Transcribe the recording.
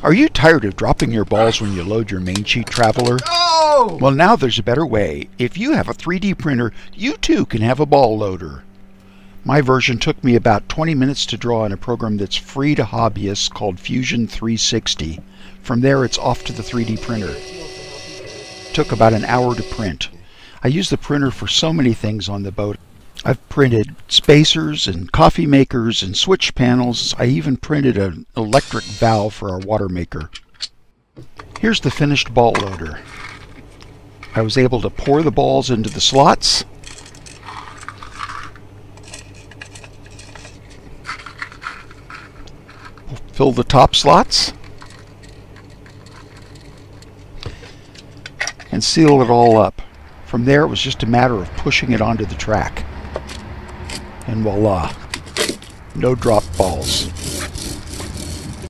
Are you tired of dropping your balls when you load your main sheet traveler? Oh! Well, now there's a better way. If you have a 3D printer, you too can have a ball loader. My version took me about 20 minutes to draw in a program that's free to hobbyists called Fusion 360. From there, it's off to the 3D printer. took about an hour to print. I use the printer for so many things on the boat. I've printed spacers and coffee makers and switch panels. I even printed an electric valve for our water maker. Here's the finished ball loader. I was able to pour the balls into the slots. Fill the top slots. And seal it all up. From there it was just a matter of pushing it onto the track. And voila, no drop balls.